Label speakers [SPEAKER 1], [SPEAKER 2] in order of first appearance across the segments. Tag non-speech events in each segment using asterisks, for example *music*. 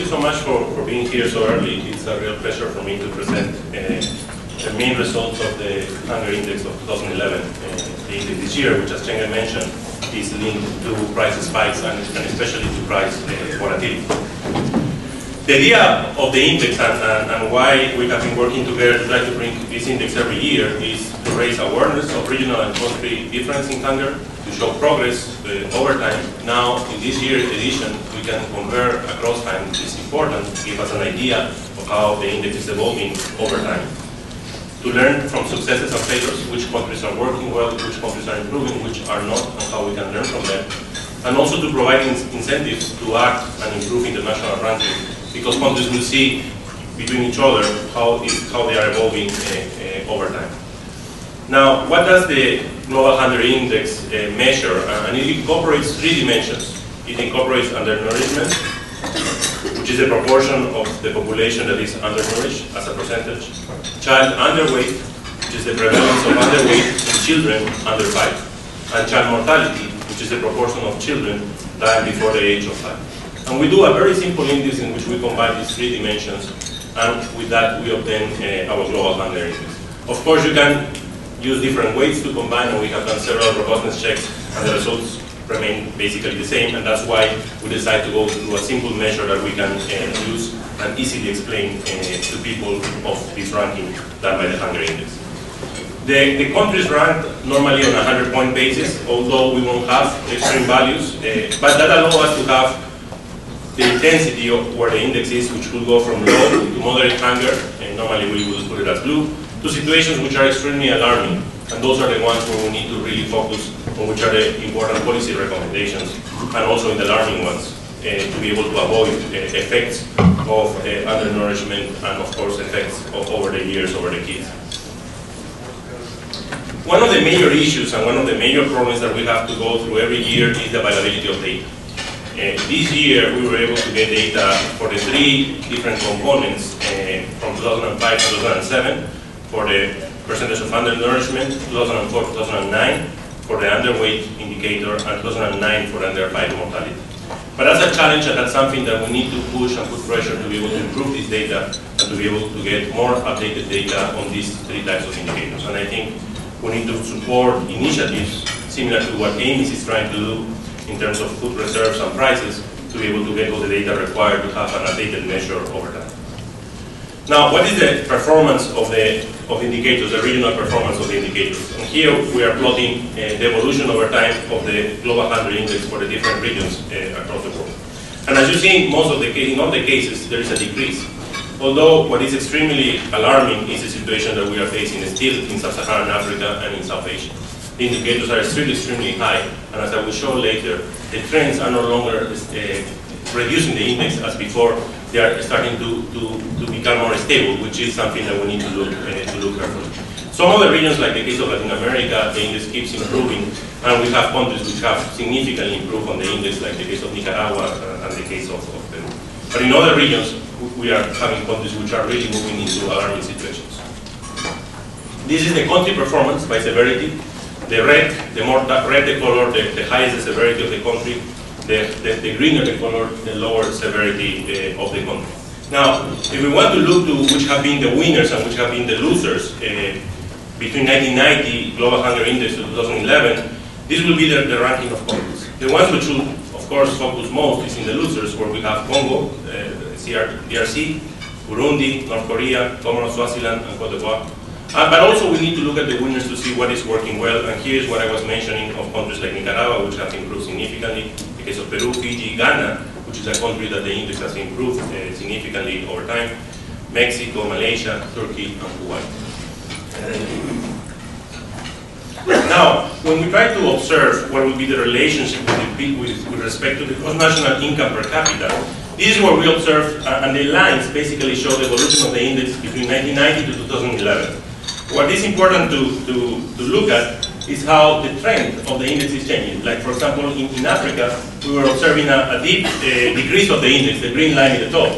[SPEAKER 1] you so much for, for being here so early. It's a real pleasure for me to present uh, the main results of the Hunger Index of 2011. Uh, this year, which as Shenggen mentioned, is linked to price spikes and, and especially to price uh, volatility. The idea of the index and, and, and, why we have been working together to try to bring this index every year is to raise awareness of regional and country difference in hunger, to show progress over time. Now, in this year's edition, we can compare across time. It's important to give us an idea of how the index is evolving over time. To learn from successes and failures, which countries are working well, which countries are improving, which are not, and how we can learn from them. And also to provide in incentives to act and improve international ranking, because countries will see between each other how, is, how they are evolving uh, uh, over time. Now, what does the Global Hunger Index uh, measure? Uh, and it incorporates three dimensions. It incorporates undernourishment, which is a proportion of the population that is undernourished as a percentage. Child underweight, which is the prevalence of underweight in children under five. And child mortality, which is the proportion of children dying before the age of five. And we do a very simple index in which we combine these three dimensions, and with that we obtain uh, our global hunger index. Of course, you can use different weights to combine, and we have done several robustness checks, and the results remain basically the same, and that's why we decided to go to a simple measure that we can uh, use and easily explain uh, to people of this ranking done by the Hunger Index. The, the countries ranked normally on a 100-point basis, although we won't have extreme values, uh, but that allows us to have the intensity of where the index is, which will go from low to moderate hunger, and normally we will put it as blue, to situations which are extremely alarming. And those are the ones where we need to really focus on which are the important policy recommendations, and also in the alarming ones, uh, to be able to avoid uh, effects of uh, undernourishment and, of course, effects of over the years over the kids. One of the major issues and one of the major problems that we have to go through every year is the availability of data. Uh, this year, we were able to get data for the three different components uh, from 2005 to 2007 for the percentage of undernourishment, 2004-2009 for the underweight indicator, and 2009 for under 5 mortality. But that's a challenge and that's something that we need to push and put pressure to be able to improve this data and to be able to get more updated data on these three types of indicators. And I think we need to support initiatives similar to what AMIS is trying to do in terms of food reserves and prices to be able to get all the data required to have an updated measure over time. Now, what is the performance of the of indicators, the regional performance of the indicators? And here we are plotting uh, the evolution over time of the global hunger index for the different regions uh, across the world. And as you see, most of the in all the cases there is a decrease. Although what is extremely alarming is the situation that we are facing still in sub-Saharan Africa and in South Asia. The indicators are still extremely high, and as I will show later, the trends are no longer uh, reducing the index as before, they are starting to, to, to become more stable, which is something that we need to look, uh, to look carefully. Some other regions, like the case of Latin America, the index keeps improving, and we have countries which have significantly improved on the index, like the case of Nicaragua uh, and the case of, of Peru. But in other regions, we are having countries which are really moving into alarming situations. This is the country performance by severity. The red, the more red the color, the, the higher the severity of the country, the, the, the greener the color, the lower severity uh, of the country. Now, if we want to look to which have been the winners and which have been the losers uh, between 1990 Global Hunger Index to 2011, this will be the, the ranking of countries. The ones which will, of course, focus most is in the losers, where we have Congo, uh, CR, DRC, Burundi, North Korea, Comoros, Swaziland, and Cote d'Ivoire. Uh, but also we need to look at the winners to see what is working well, and here's what I was mentioning of countries like Nicaragua, which have improved significantly, the case of Peru, Fiji, Ghana, which is a country that the index has improved uh, significantly over time, Mexico, Malaysia, Turkey, and Kuwait. Now, when we try to observe what would be the relationship with, with, with respect to the gross national income per capita, this is where we observe, uh, and the lines basically show the evolution of the index between 1990 to 2011. What is important to, to, to look at is how the trend of the index is changing. Like, for example, in, in Africa, we were observing a, a deep uh, decrease of the index, the green line at the top.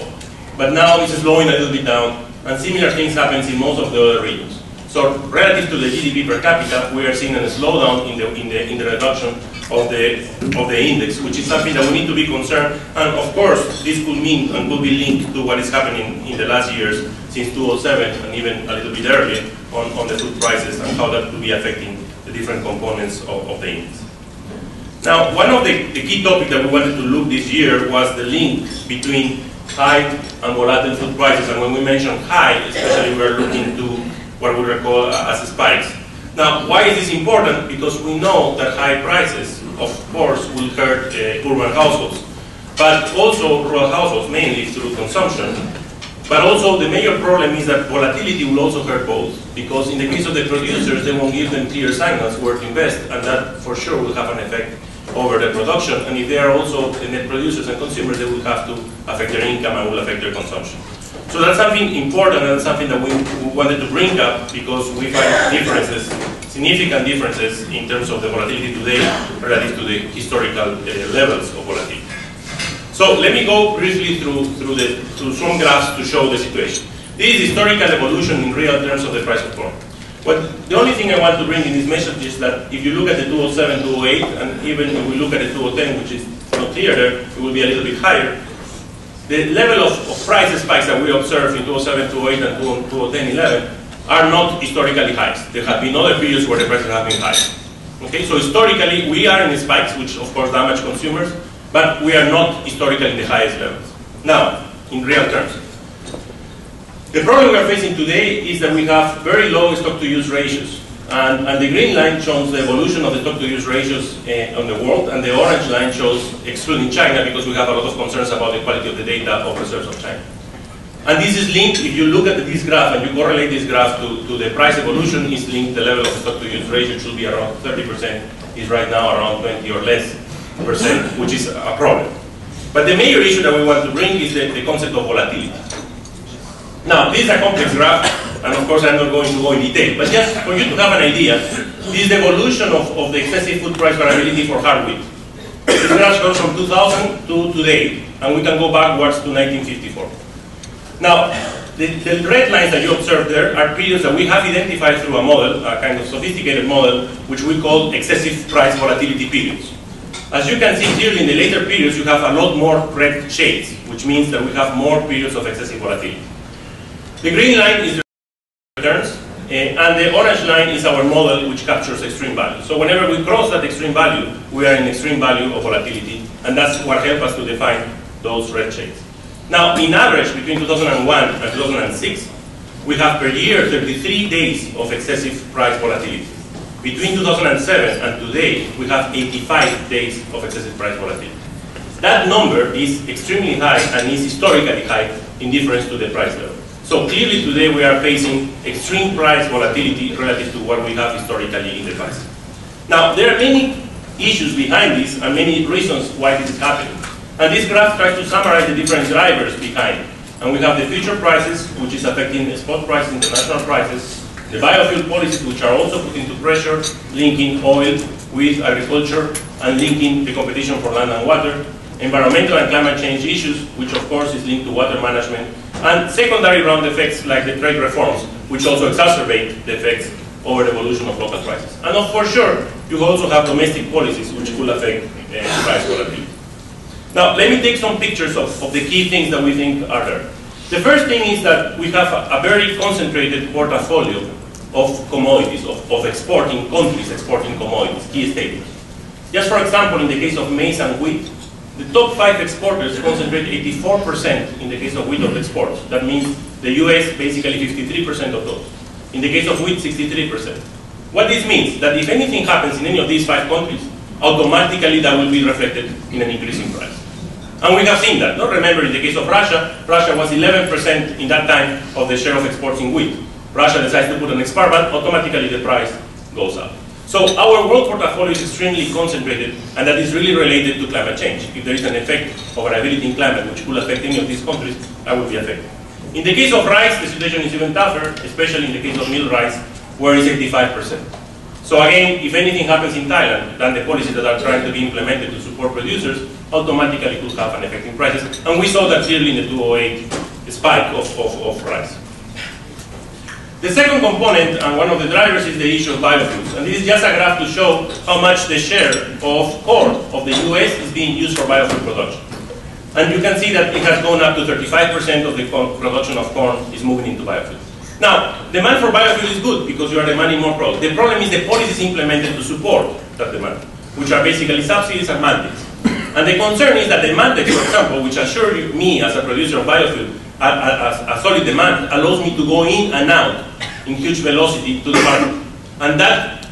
[SPEAKER 1] But now it's slowing a little bit down, and similar things happens in most of the other regions. So relative to the GDP per capita, we are seeing a slowdown in the, in the, in the reduction of the, of the index, which is something that we need to be concerned. And of course, this could mean and could be linked to what is happening in the last years, since 2007 and even a little bit earlier, on, on the food prices and how that could be affecting the different components of, of the index. Now, one of the, the key topics that we wanted to look this year was the link between high and volatile food prices. And when we mention high, especially we're looking to what we recall as spikes. Now, why is this important? Because we know that high prices, of course, will hurt uh, urban households, but also rural households, mainly through consumption. But also the major problem is that volatility will also hurt both, because in the case of the producers, they won't give them clear signals where to invest, and that for sure will have an effect over the production. And if they are also net producers and consumers, they will have to affect their income and will affect their consumption. So that's something important and something that we, wanted to bring up because we find differences, significant differences in terms of the volatility today relative to the historical uh, levels of volatility. So let me go briefly through, through, the, some graphs to show the situation. This is historical evolution in real terms of the price of corn. But the only thing I want to bring in this message is that if you look at the 207, 208, and even if we look at the 2010, which is not clear there, it will be a little bit higher. The level of, of price spikes that we observed in 2007, 2008, and 2010, 11 are not historically highs. There have been other periods where the prices have been high. Okay, so historically we are in spikes, which of course damage consumers, but we are not historically in the highest levels. Now, in real terms, the problem we are facing today is that we have very low stock-to-use ratios. And, and, the green line shows the evolution of the stock-to-use ratios uh, on the world, and the orange line shows excluding China because we have a lot of concerns about the quality of the data of reserves of China. And this is linked, if you look at this graph and you correlate this graph to, to the price evolution, is linked, the level of stock-to-use ratio should be around 30%, is right now around 20 or less which is a problem. But the major issue that we want to bring is the, the concept of volatility. Now, this is a complex graph, and of course I'm not going to go in detail, but just for you to have an idea, this is the evolution of, of the excessive food price variability for hard wheat. This graph goes from 2000 to today, and we can go backwards to 1954. Now, the, the, red lines that you observe there are periods that we have identified through a model, a kind of sophisticated model, which we call excessive price volatility periods. As you can see here, in the later periods, you have a lot more red shades, which means that we have more periods of excessive volatility. The green line is the returns, uh, and the orange line is our model which captures extreme value. So whenever we cross that extreme value, we are in extreme value of volatility, and that's what helps us to define those red shades. Now, in average, between 2001 and 2006, we have per year 33 days of excessive price volatility. Between 2007 and today, we have 85 days of excessive price volatility. That number is extremely high and is historically high in difference to the price level. So clearly today we are facing extreme price volatility relative to what we have historically in the past. Now there are many issues behind this and many reasons why this is happening. And this graph tries to summarize the different drivers behind. And we have the future prices, which is affecting the spot prices, international prices, the biofuel policies, which are also putting to pressure, linking oil with agriculture and linking the competition for land and water, environmental and climate change issues, which of course is linked to water management and secondary round effects like the trade reforms, which also exacerbate the effects over the evolution of local prices. And of for sure, you also have domestic policies which could affect uh, price volatility. Now, let me take some pictures of, of the key things that we think are there. The first thing is that we have a, a very concentrated portfolio of commodities, of, of exporting countries exporting commodities, key staples. Just for example, in the case of maize and wheat, the top five exporters concentrate 84% in the case of wheat of exports. That means the US basically 53% of those. In the case of wheat, 63%. What this means, that if anything happens in any of these five countries, automatically that will be reflected in an increase in price. And we have seen that. Not remember, in the case of Russia, Russia was 11% in that time of the share of exports in wheat. Russia decides to put an export ban, automatically the price goes up. So our world portfolio is extremely concentrated, and that is really related to climate change. If there is an effect of variability in climate which could affect any of these countries, I will be affected. In the case of rice, the situation is even tougher, especially in the case of meal rice, where it's 85%. So again, if anything happens in Thailand, then the policies that are trying to be implemented to support producers automatically could have an effect in prices. And we saw that clearly in the 2008 spike of, of, of rice. The second component, and one of the drivers, is the issue of biofuels. And this is just a graph to show how much the share of corn of the US is being used for biofuel production. And you can see that it has gone up to 35% of the production of corn is moving into biofuels. Now, demand for biofuel is good because you are demanding more product. The problem is the policies implemented to support that demand, which are basically subsidies and mandates. And the concern is that the mandate, for example, which assure me as a producer of biofuel, a, a, a, solid demand allows me to go in and out in huge velocity to the market. And that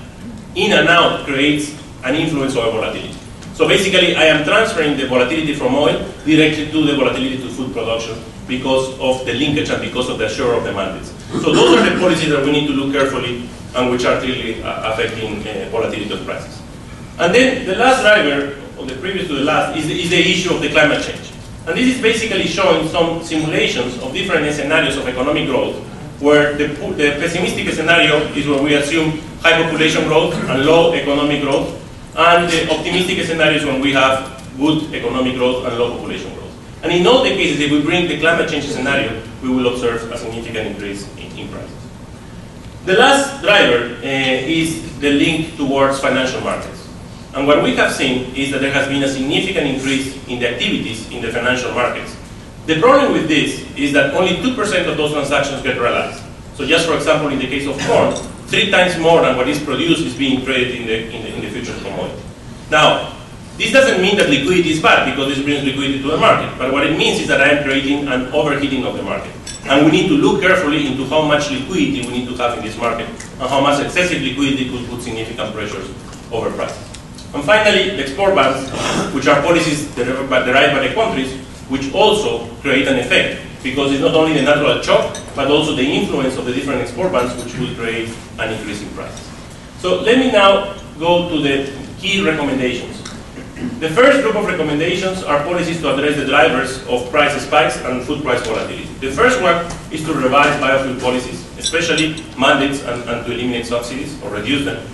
[SPEAKER 1] in and out creates an influence over volatility. So basically, I am transferring the volatility from oil directly to the volatility to food production because of the linkage and because of the share of the mandates. So those are the policies that we need to look carefully and which are clearly uh, affecting uh, volatility of prices. And then the last driver or the previous to the last, is the, is the issue of the climate change. And this is basically showing some simulations of different scenarios of economic growth, where the, the pessimistic scenario is where we assume high population growth and low economic growth, and the optimistic scenario is when we have good economic growth and low population growth. And in all the cases, if we bring the climate change scenario, we will observe a significant increase in, in prices. The last driver uh, is the link towards financial markets. And what we have seen is that there has been a significant increase in the activities in the financial markets. The problem with this is that only 2% of those transactions get realized. So just for example, in the case of corn, three times more than what is produced is being traded in the, in the, in the futures commodity. Now, this doesn't mean that liquidity is bad because this brings liquidity to the market. But what it means is that I am creating an overheating of the market. And we need to look carefully into how much liquidity we need to have in this market and how much excessive liquidity could put significant pressures over prices. And finally, the export bans, which are policies derived by the countries, which also create an effect, because it's not only the natural shock, but also the influence of the different export bans, which will create an increase in prices. So let me now go to the key recommendations. The first group of recommendations are policies to address the drivers of price spikes and food price volatility. The first one is to revise biofuel policies, especially mandates and, and to eliminate subsidies or reduce them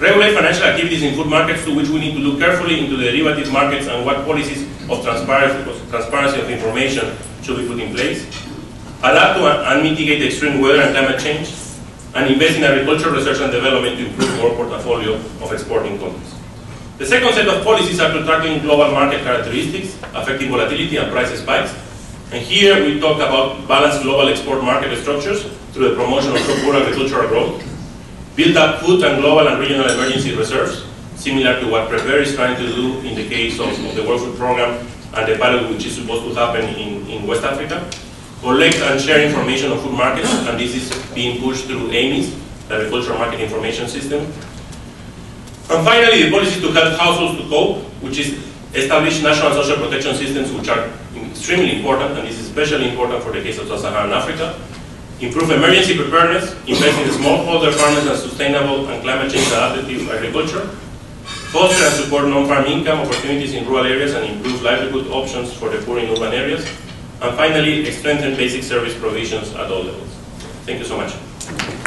[SPEAKER 1] regulate financial activities in food markets to which we need to look carefully into the derivative markets and what policies of transparency, of information should be put in place, adapt to and mitigate extreme weather and climate change, and invest in agricultural research and development to improve our portfolio of exporting countries. The second set of policies are to tackling global market characteristics affecting volatility and price spikes. And here we talk about balanced global export market structures through the promotion of *laughs* rural agricultural growth, build up food and global and regional emergency reserves, similar to what Prepare is trying to do in the case of, of the World Food Program and the pilot which is supposed to happen in, in West Africa. Collect and share information on food markets, and this is being pushed through AMIS, the Agricultural Market Information System. And finally, the policy to help households to cope, which is establish national social protection systems, which are extremely important, and this is especially important for the case of Sub-Saharan Africa, improve emergency preparedness, invest in smallholder farmers and sustainable and climate change adaptive agriculture, foster and support non-farm income opportunities in rural areas and improve livelihood options for the poor in urban areas, and finally, strengthen basic service provisions at all levels. Thank you so much.